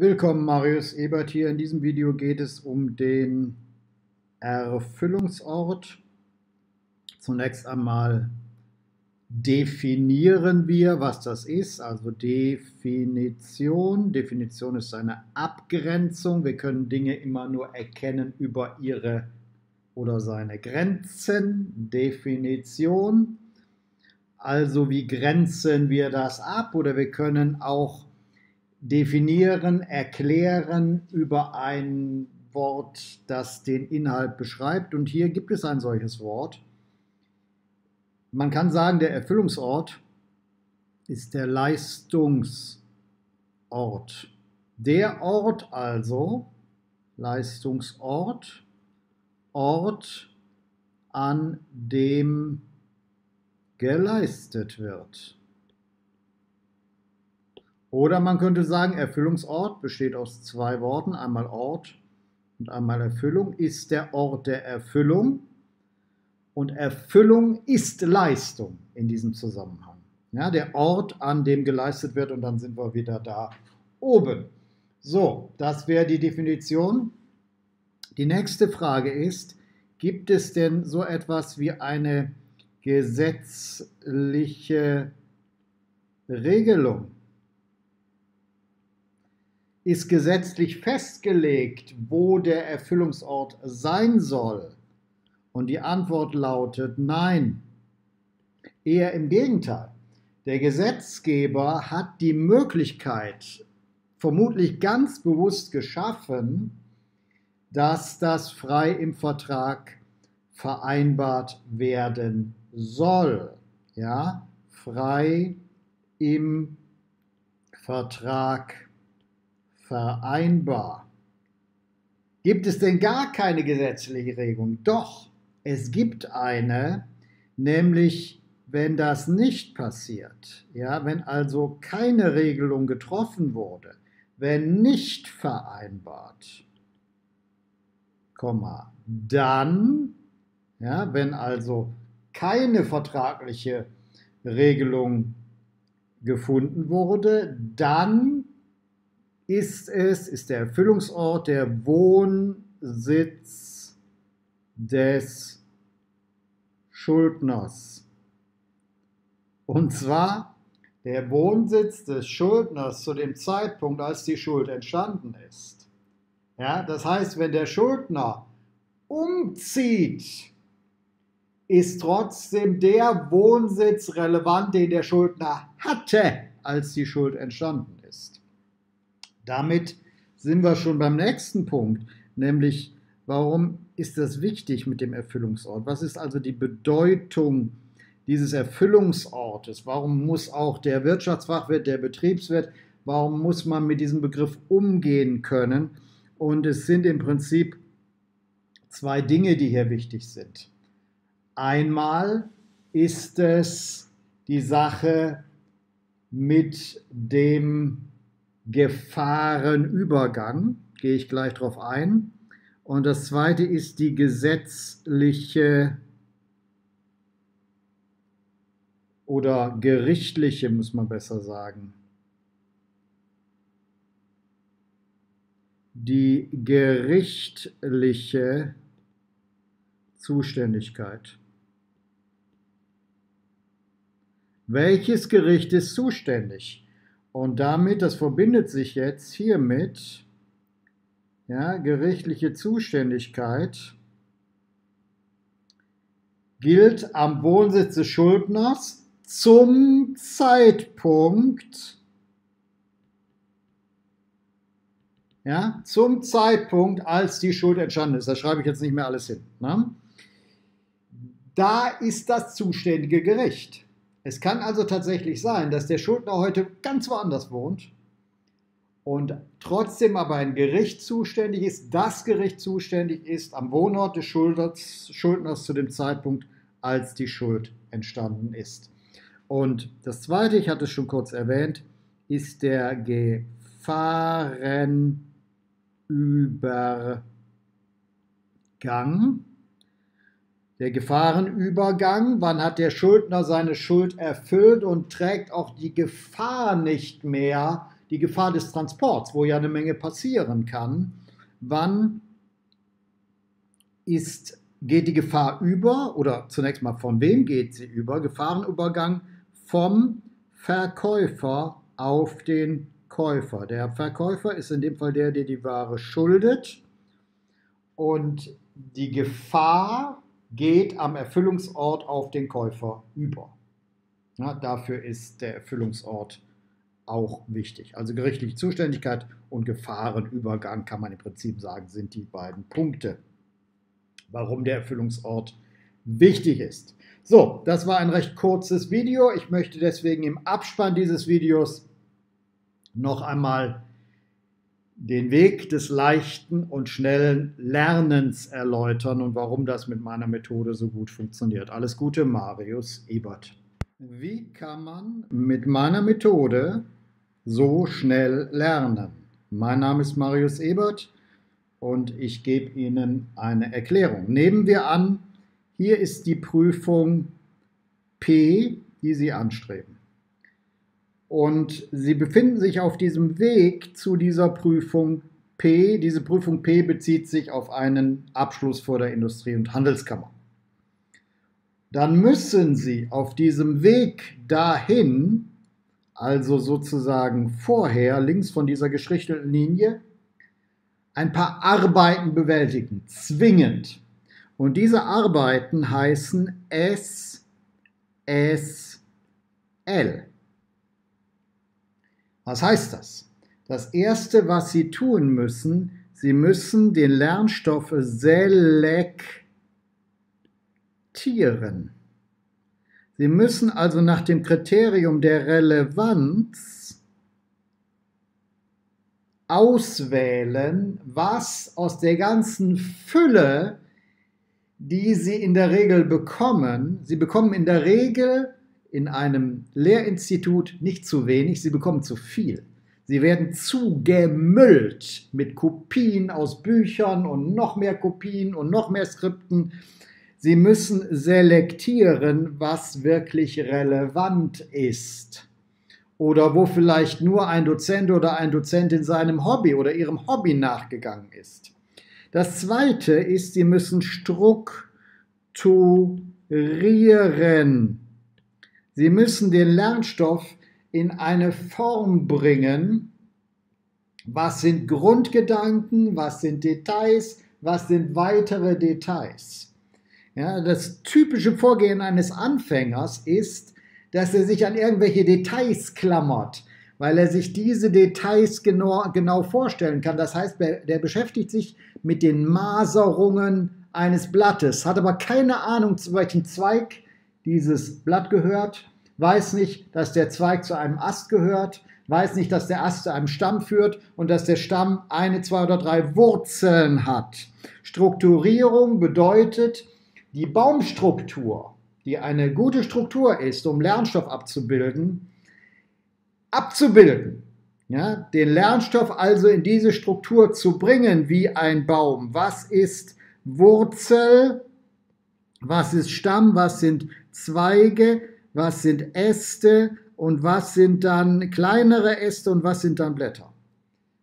Willkommen, Marius Ebert hier. In diesem Video geht es um den Erfüllungsort. Zunächst einmal definieren wir, was das ist. Also Definition. Definition ist eine Abgrenzung. Wir können Dinge immer nur erkennen über ihre oder seine Grenzen. Definition. Also wie grenzen wir das ab? Oder wir können auch definieren, erklären über ein Wort, das den Inhalt beschreibt. Und hier gibt es ein solches Wort. Man kann sagen, der Erfüllungsort ist der Leistungsort. Der Ort also, Leistungsort, Ort, an dem geleistet wird. Oder man könnte sagen, Erfüllungsort besteht aus zwei Worten, einmal Ort und einmal Erfüllung, ist der Ort der Erfüllung. Und Erfüllung ist Leistung in diesem Zusammenhang. Ja, der Ort, an dem geleistet wird, und dann sind wir wieder da oben. So, das wäre die Definition. Die nächste Frage ist, gibt es denn so etwas wie eine gesetzliche Regelung? Ist gesetzlich festgelegt, wo der Erfüllungsort sein soll? Und die Antwort lautet nein. Eher im Gegenteil. Der Gesetzgeber hat die Möglichkeit, vermutlich ganz bewusst geschaffen, dass das frei im Vertrag vereinbart werden soll. Ja, frei im Vertrag vereinbar. Gibt es denn gar keine gesetzliche Regelung? Doch, es gibt eine, nämlich wenn das nicht passiert, ja, wenn also keine Regelung getroffen wurde, wenn nicht vereinbart, Komma, dann, ja, wenn also keine vertragliche Regelung gefunden wurde, dann ist es, ist der Erfüllungsort der Wohnsitz des Schuldners. Und zwar der Wohnsitz des Schuldners zu dem Zeitpunkt, als die Schuld entstanden ist. Ja, das heißt, wenn der Schuldner umzieht, ist trotzdem der Wohnsitz relevant, den der Schuldner hatte, als die Schuld entstanden. Damit sind wir schon beim nächsten Punkt, nämlich warum ist das wichtig mit dem Erfüllungsort? Was ist also die Bedeutung dieses Erfüllungsortes? Warum muss auch der Wirtschaftsfachwirt, der Betriebswirt, warum muss man mit diesem Begriff umgehen können? Und es sind im Prinzip zwei Dinge, die hier wichtig sind. Einmal ist es die Sache mit dem Gefahrenübergang, gehe ich gleich darauf ein. Und das zweite ist die gesetzliche oder gerichtliche, muss man besser sagen. Die gerichtliche Zuständigkeit. Welches Gericht ist zuständig? Und damit, das verbindet sich jetzt hiermit, ja, gerichtliche Zuständigkeit gilt am Wohnsitz des Schuldners zum Zeitpunkt, ja, zum Zeitpunkt, als die Schuld entstanden ist. Das schreibe ich jetzt nicht mehr alles hin. Ne? Da ist das zuständige Gericht. Es kann also tatsächlich sein, dass der Schuldner heute ganz woanders wohnt und trotzdem aber ein Gericht zuständig ist, das Gericht zuständig ist am Wohnort des Schuldners, Schuldners zu dem Zeitpunkt, als die Schuld entstanden ist. Und das Zweite, ich hatte es schon kurz erwähnt, ist der Gefahrenübergang. Der Gefahrenübergang, wann hat der Schuldner seine Schuld erfüllt und trägt auch die Gefahr nicht mehr, die Gefahr des Transports, wo ja eine Menge passieren kann. Wann ist, geht die Gefahr über oder zunächst mal von wem geht sie über? Gefahrenübergang vom Verkäufer auf den Käufer. Der Verkäufer ist in dem Fall der, der die Ware schuldet und die Gefahr geht am Erfüllungsort auf den Käufer über. Ja, dafür ist der Erfüllungsort auch wichtig. Also gerichtliche Zuständigkeit und Gefahrenübergang kann man im Prinzip sagen, sind die beiden Punkte, warum der Erfüllungsort wichtig ist. So, das war ein recht kurzes Video. Ich möchte deswegen im Abspann dieses Videos noch einmal den Weg des leichten und schnellen Lernens erläutern und warum das mit meiner Methode so gut funktioniert. Alles Gute, Marius Ebert. Wie kann man mit meiner Methode so schnell lernen? Mein Name ist Marius Ebert und ich gebe Ihnen eine Erklärung. Nehmen wir an, hier ist die Prüfung P, die Sie anstreben. Und Sie befinden sich auf diesem Weg zu dieser Prüfung P. Diese Prüfung P bezieht sich auf einen Abschluss vor der Industrie- und Handelskammer. Dann müssen Sie auf diesem Weg dahin, also sozusagen vorher, links von dieser gestrichelten Linie, ein paar Arbeiten bewältigen, zwingend. Und diese Arbeiten heißen S, S, L. Was heißt das? Das Erste, was Sie tun müssen, Sie müssen den Lernstoff selektieren. Sie müssen also nach dem Kriterium der Relevanz auswählen, was aus der ganzen Fülle, die Sie in der Regel bekommen, Sie bekommen in der Regel in einem Lehrinstitut nicht zu wenig, sie bekommen zu viel. Sie werden zugemüllt mit Kopien aus Büchern und noch mehr Kopien und noch mehr Skripten. Sie müssen selektieren, was wirklich relevant ist. Oder wo vielleicht nur ein Dozent oder ein Dozent in seinem Hobby oder ihrem Hobby nachgegangen ist. Das Zweite ist, Sie müssen strukturieren. Sie müssen den Lernstoff in eine Form bringen. Was sind Grundgedanken? Was sind Details? Was sind weitere Details? Ja, das typische Vorgehen eines Anfängers ist, dass er sich an irgendwelche Details klammert, weil er sich diese Details genau, genau vorstellen kann. Das heißt, der beschäftigt sich mit den Maserungen eines Blattes, hat aber keine Ahnung, zu welchem Zweig dieses Blatt gehört, weiß nicht, dass der Zweig zu einem Ast gehört, weiß nicht, dass der Ast zu einem Stamm führt und dass der Stamm eine, zwei oder drei Wurzeln hat. Strukturierung bedeutet, die Baumstruktur, die eine gute Struktur ist, um Lernstoff abzubilden, abzubilden. Ja, den Lernstoff also in diese Struktur zu bringen wie ein Baum. Was ist Wurzel? Was ist Stamm? Was sind Zweige? Was sind Äste und was sind dann kleinere Äste und was sind dann Blätter.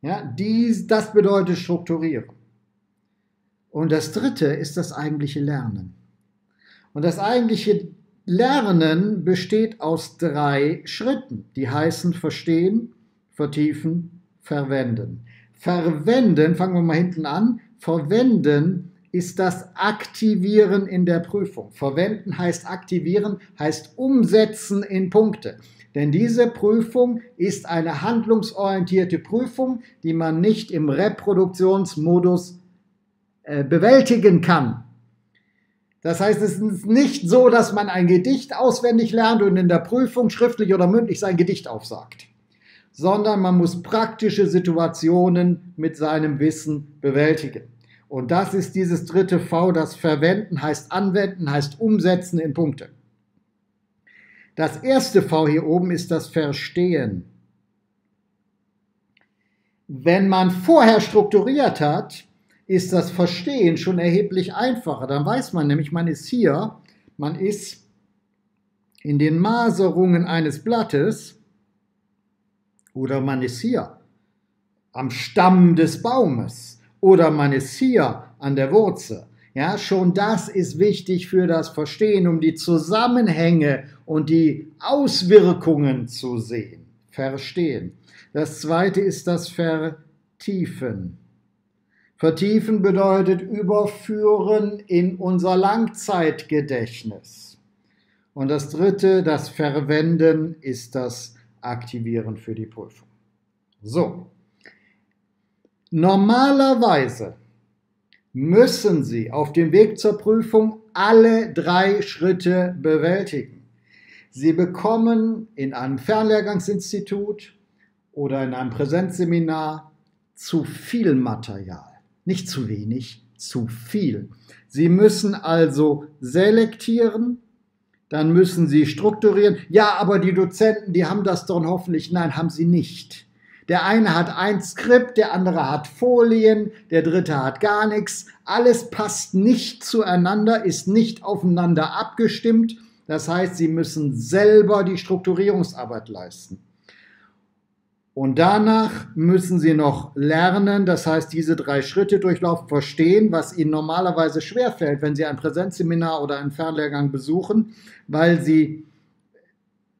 Ja, dies, das bedeutet strukturieren. Und das dritte ist das eigentliche Lernen. Und das eigentliche Lernen besteht aus drei Schritten, die heißen verstehen, vertiefen, verwenden. Verwenden, fangen wir mal hinten an, verwenden ist das Aktivieren in der Prüfung. Verwenden heißt aktivieren, heißt umsetzen in Punkte. Denn diese Prüfung ist eine handlungsorientierte Prüfung, die man nicht im Reproduktionsmodus äh, bewältigen kann. Das heißt, es ist nicht so, dass man ein Gedicht auswendig lernt und in der Prüfung schriftlich oder mündlich sein Gedicht aufsagt, sondern man muss praktische Situationen mit seinem Wissen bewältigen. Und das ist dieses dritte V, das Verwenden heißt Anwenden, heißt Umsetzen in Punkte. Das erste V hier oben ist das Verstehen. Wenn man vorher strukturiert hat, ist das Verstehen schon erheblich einfacher. Dann weiß man nämlich, man ist hier, man ist in den Maserungen eines Blattes Oder man ist hier am Stamm des Baumes oder man ist hier an der Wurzel. Ja, schon das ist wichtig für das Verstehen, um die Zusammenhänge und die Auswirkungen zu sehen, verstehen. Das zweite ist das Vertiefen. Vertiefen bedeutet überführen in unser Langzeitgedächtnis. Und das dritte, das Verwenden, ist das Aktivieren für die Prüfung. So. Normalerweise müssen Sie auf dem Weg zur Prüfung alle drei Schritte bewältigen. Sie bekommen in einem Fernlehrgangsinstitut oder in einem Präsenzseminar zu viel Material. Nicht zu wenig, zu viel. Sie müssen also selektieren, dann müssen Sie strukturieren. Ja, aber die Dozenten, die haben das doch hoffentlich. Nein, haben sie nicht. Der eine hat ein Skript, der andere hat Folien, der dritte hat gar nichts. Alles passt nicht zueinander, ist nicht aufeinander abgestimmt. Das heißt, Sie müssen selber die Strukturierungsarbeit leisten. Und danach müssen Sie noch lernen, das heißt, diese drei Schritte durchlaufen, verstehen, was Ihnen normalerweise schwerfällt, wenn Sie ein Präsenzseminar oder einen Fernlehrgang besuchen, weil Sie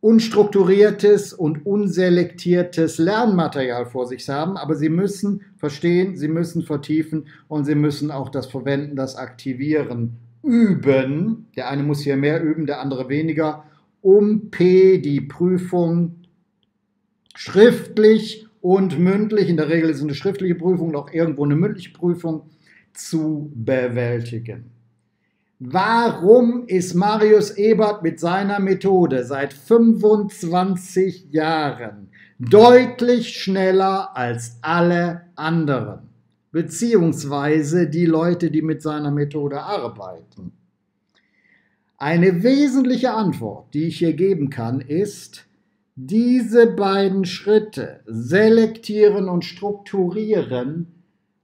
unstrukturiertes und unselektiertes Lernmaterial vor sich haben, aber Sie müssen verstehen, Sie müssen vertiefen und Sie müssen auch das Verwenden, das Aktivieren üben. Der eine muss hier mehr üben, der andere weniger, um P, die Prüfung, schriftlich und mündlich, in der Regel ist eine schriftliche Prüfung und auch irgendwo eine mündliche Prüfung, zu bewältigen. Warum ist Marius Ebert mit seiner Methode seit 25 Jahren deutlich schneller als alle anderen, beziehungsweise die Leute, die mit seiner Methode arbeiten? Eine wesentliche Antwort, die ich hier geben kann, ist, diese beiden Schritte, selektieren und strukturieren,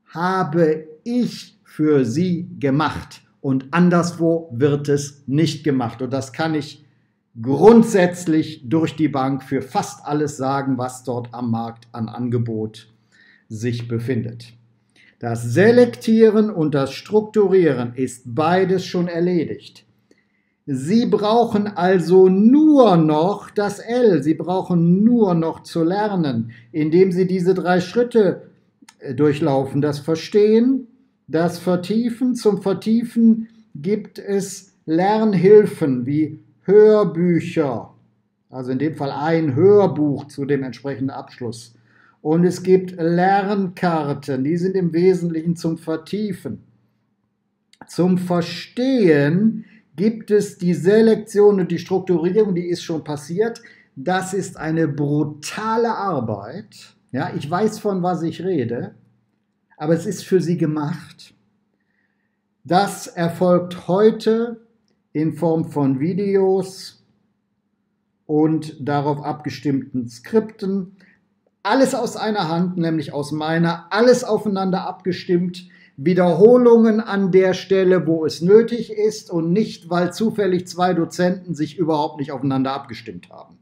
habe ich für Sie gemacht und anderswo wird es nicht gemacht. Und das kann ich grundsätzlich durch die Bank für fast alles sagen, was dort am Markt an Angebot sich befindet. Das Selektieren und das Strukturieren ist beides schon erledigt. Sie brauchen also nur noch das L, Sie brauchen nur noch zu lernen, indem Sie diese drei Schritte äh, durchlaufen. Das Verstehen, das Vertiefen. Zum Vertiefen gibt es Lernhilfen wie Hörbücher, also in dem Fall ein Hörbuch zu dem entsprechenden Abschluss. Und es gibt Lernkarten, die sind im Wesentlichen zum Vertiefen. Zum Verstehen gibt es die Selektion und die Strukturierung, die ist schon passiert. Das ist eine brutale Arbeit. Ja, ich weiß, von was ich rede, aber es ist für Sie gemacht. Das erfolgt heute in Form von Videos und darauf abgestimmten Skripten. Alles aus einer Hand, nämlich aus meiner, alles aufeinander abgestimmt. Wiederholungen an der Stelle, wo es nötig ist und nicht, weil zufällig zwei Dozenten sich überhaupt nicht aufeinander abgestimmt haben.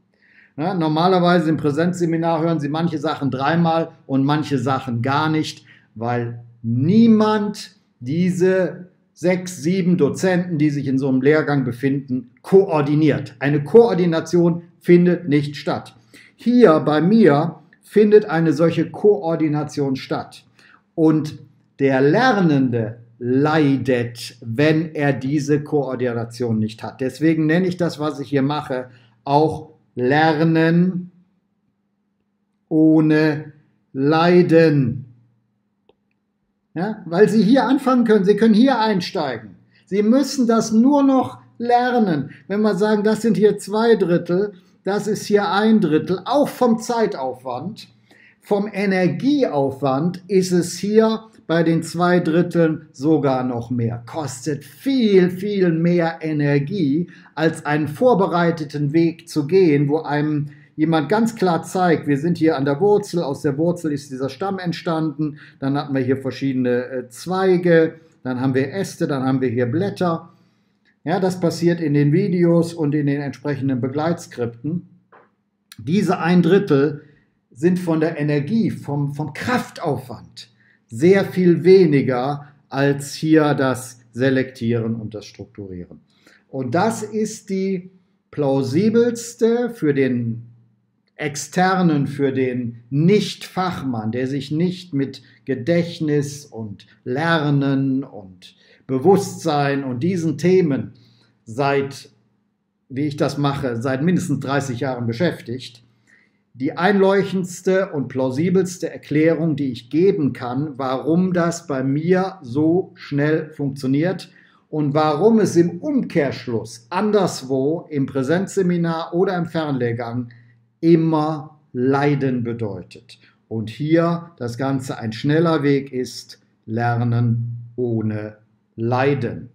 Ja, normalerweise im Präsenzseminar hören Sie manche Sachen dreimal und manche Sachen gar nicht, weil niemand diese sechs, sieben Dozenten, die sich in so einem Lehrgang befinden, koordiniert. Eine Koordination findet nicht statt. Hier bei mir findet eine solche Koordination statt. Und der Lernende leidet, wenn er diese Koordination nicht hat. Deswegen nenne ich das, was ich hier mache, auch Lernen ohne Leiden. Ja, weil Sie hier anfangen können, Sie können hier einsteigen. Sie müssen das nur noch lernen. Wenn wir sagen, das sind hier zwei Drittel, das ist hier ein Drittel, auch vom Zeitaufwand, vom Energieaufwand ist es hier bei den zwei Dritteln sogar noch mehr. Kostet viel, viel mehr Energie, als einen vorbereiteten Weg zu gehen, wo einem jemand ganz klar zeigt, wir sind hier an der Wurzel, aus der Wurzel ist dieser Stamm entstanden, dann hatten wir hier verschiedene äh, Zweige, dann haben wir Äste, dann haben wir hier Blätter. Ja, das passiert in den Videos und in den entsprechenden Begleitskripten. Diese ein Drittel sind von der Energie, vom, vom Kraftaufwand sehr viel weniger als hier das Selektieren und das Strukturieren. Und das ist die plausibelste für den externen, für den Nicht-Fachmann, der sich nicht mit Gedächtnis und Lernen und Bewusstsein und diesen Themen seit, wie ich das mache, seit mindestens 30 Jahren beschäftigt, die einleuchtendste und plausibelste Erklärung, die ich geben kann, warum das bei mir so schnell funktioniert und warum es im Umkehrschluss anderswo im Präsenzseminar oder im Fernlehrgang immer Leiden bedeutet. Und hier das Ganze ein schneller Weg ist, Lernen ohne Leiden.